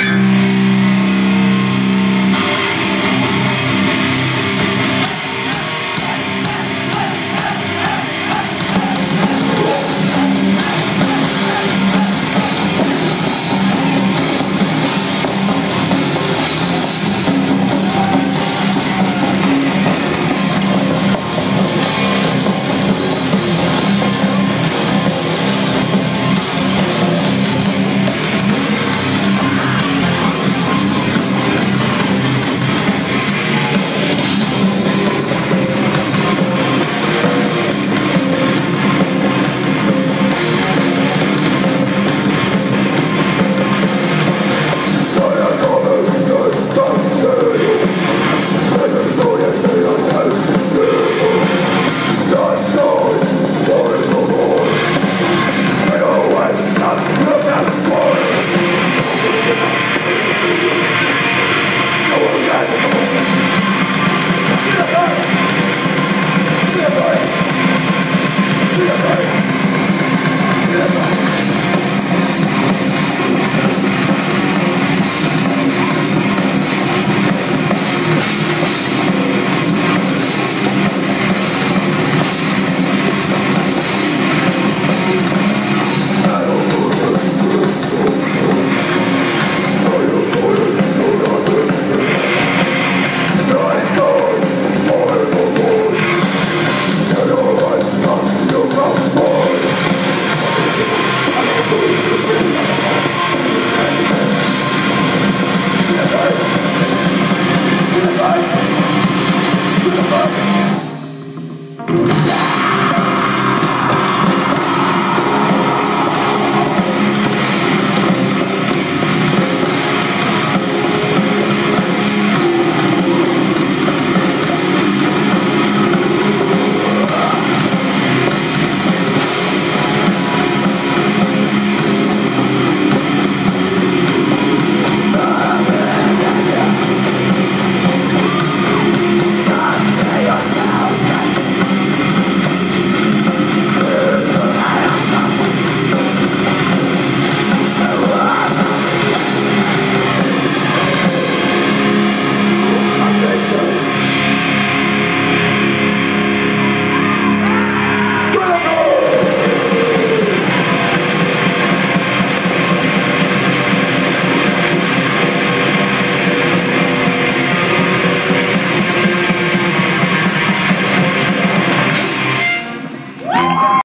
Bye.